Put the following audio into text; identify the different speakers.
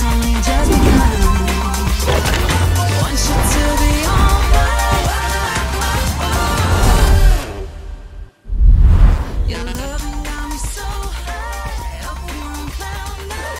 Speaker 1: Your love